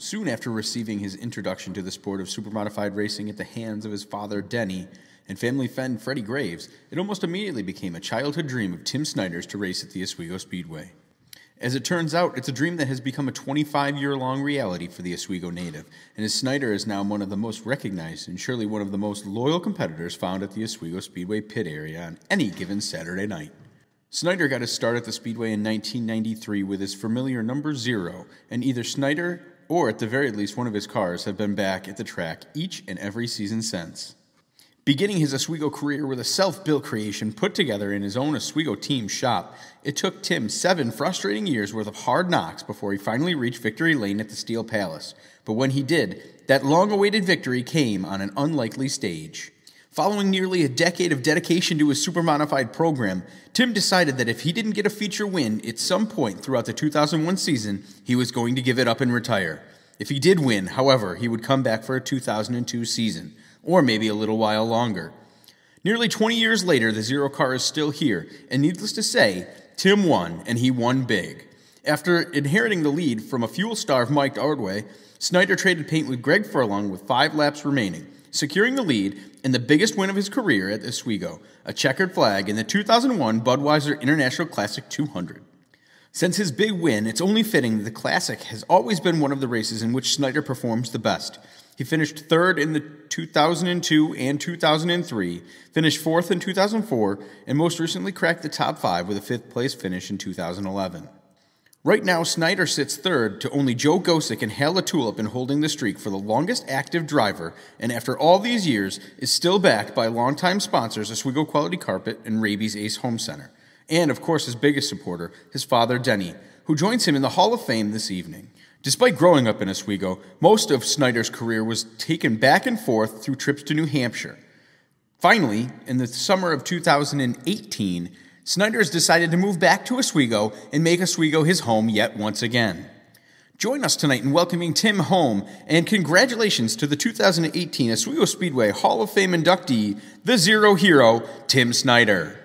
Soon after receiving his introduction to the sport of supermodified racing at the hands of his father, Denny, and family friend Freddie Graves, it almost immediately became a childhood dream of Tim Snyder's to race at the Oswego Speedway. As it turns out, it's a dream that has become a 25 year long reality for the Oswego native, and as Snyder is now one of the most recognized and surely one of the most loyal competitors found at the Oswego Speedway pit area on any given Saturday night. Snyder got his start at the Speedway in 1993 with his familiar number zero, and either Snyder or at the very least one of his cars have been back at the track each and every season since. Beginning his Oswego career with a self built creation put together in his own Oswego team shop, it took Tim seven frustrating years worth of hard knocks before he finally reached victory lane at the Steel Palace. But when he did, that long awaited victory came on an unlikely stage. Following nearly a decade of dedication to his supermodified program, Tim decided that if he didn't get a feature win at some point throughout the 2001 season, he was going to give it up and retire. If he did win, however, he would come back for a 2002 season or maybe a little while longer. Nearly 20 years later, the Zero car is still here, and needless to say, Tim won, and he won big. After inheriting the lead from a fuel starved Mike Ordway, Snyder traded paint with Greg Furlong with five laps remaining, securing the lead and the biggest win of his career at Oswego, a checkered flag in the 2001 Budweiser International Classic 200. Since his big win, it's only fitting that the Classic has always been one of the races in which Snyder performs the best. He finished third in the 2002 and 2003, finished fourth in 2004, and most recently cracked the top five with a fifth place finish in 2011. Right now, Snyder sits third to only Joe Gosek and Hal LaTulip in holding the streak for the longest active driver, and after all these years, is still backed by longtime sponsors Oswego Quality Carpet and Raby's Ace Home Center, and of course his biggest supporter, his father Denny, who joins him in the Hall of Fame this evening. Despite growing up in Oswego, most of Snyder's career was taken back and forth through trips to New Hampshire. Finally, in the summer of 2018, Snyder's decided to move back to Oswego and make Oswego his home yet once again. Join us tonight in welcoming Tim home, and congratulations to the 2018 Oswego Speedway Hall of Fame inductee, the Zero Hero, Tim Snyder.